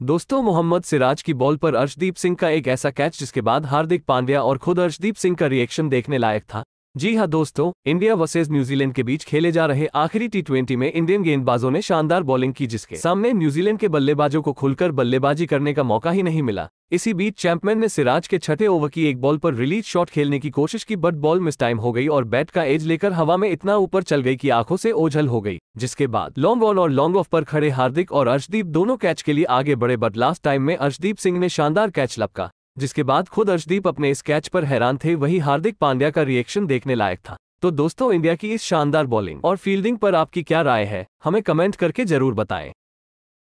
दोस्तों, मोहम्मद सिराज की बॉल पर अर्शदीप सिंह का एक ऐसा कैच जिसके बाद हार्दिक पांड्या और खुद अर्शदीप सिंह का रिएक्शन देखने लायक था। जी हाँ दोस्तों, इंडिया वर्सेज न्यूजीलैंड के बीच खेले जा रहे आखिरी टी में इंडियन गेंदबाजों ने शानदार बॉलिंग की जिसके सामने न्यूजीलैंड के बल्लेबाजों को खुलकर बल्लेबाजी करने का मौका ही नहीं मिला। इसी बीच चैंपमैन ने सिराज के छठे ओवर की एक बॉल पर रिलीज़ शॉट खेलने की कोशिश की, बट बॉल मिस टाइम हो गई और बैट का एज लेकर हवा में इतना ऊपर चल गई कि आँखों से ओझल हो गई। जिसके बाद लॉन्ग ऑन और लॉन्ग ऑफ़ पर खड़े हार्दिक और अर्शदीप दोनों कैच के लिए आगे बढ़े, बट लास्ट टाइम में अर्शदीप सिंह ने शानदार कैच लपका। जिसके बाद खुद अर्शदीप अपने इस कैच पर हैरान थे, वही हार्दिक पांड्या का रिएक्शन देखने लायक था। तो दोस्तों, इंडिया की इस शानदार बॉलिंग और फील्डिंग पर आपकी क्या राय है, हमें कमेंट करके ज़रूर बताएँ।